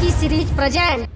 की series present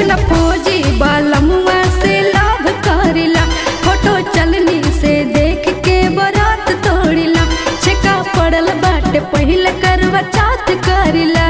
अपना फौजी से लाभ करेला। फ़ोटो चलनी से देख के बरात तोड़िला। छिका पड़ल बट, पहले करवा चात करेला।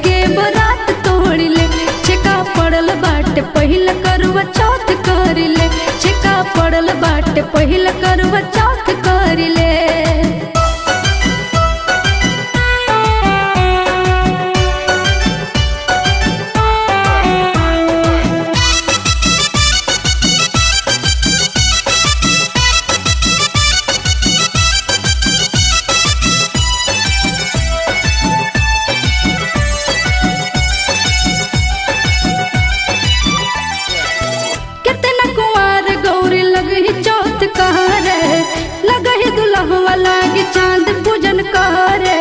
पहले चाँद पूजन करे।